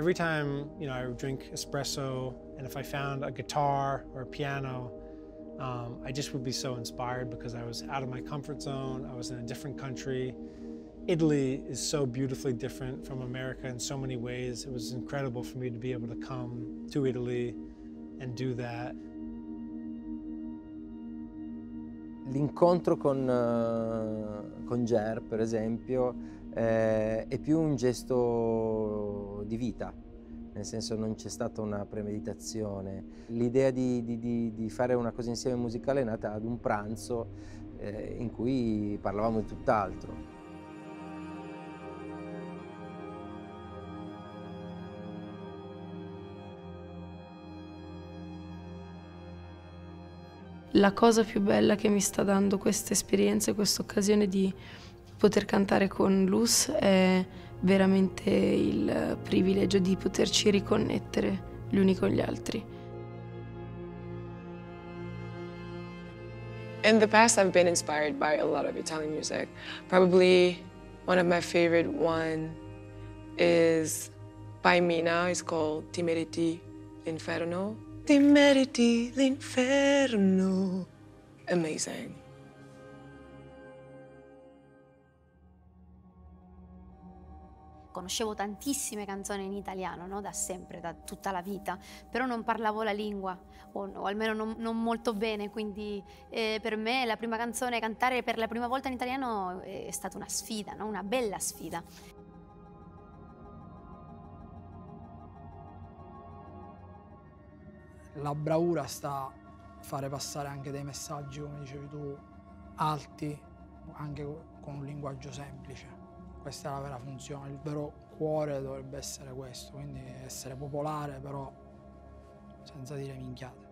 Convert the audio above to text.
Every time, you know, I drink espresso, and if I found a guitar or a piano, um, I just would be so inspired because I was out of my comfort zone. I was in a different country. Italy is so beautifully different from America in so many ways. It was incredible for me to be able to come to Italy and do that. L'incontro con, uh, con Ger, per esempio, eh, è più un gesto di vita, nel senso non c'è stata una premeditazione. L'idea di, di, di, fare una cosa insieme musicale è nata ad un pranzo eh, in cui parlavamo di tutt'altro. La cosa più bella che mi sta dando questa esperienza e questa occasione di poter cantare con Luz è veramente il privilegio di poterci riconnettere gli uni con gli altri. In the past, I've been inspired by a lot of Italian music. Probably one of my favorite one is by Mina. It's called Ti meriti l'inferno. Ti meriti l'inferno. Amazing. Conoscevo tantissime canzoni in italiano, no? da sempre, da tutta la vita, però non parlavo la lingua, o, o almeno non, non, molto bene, quindi eh, per me la prima canzone, cantare per la prima volta in italiano è stata una sfida, no? una bella sfida. la bravura sta a fare passare anche dei messaggi, come dicevi tu, alti, anche con un linguaggio semplice. Questa è la vera funzione, il vero cuore dovrebbe essere questo, quindi essere popolare però senza dire minchiate.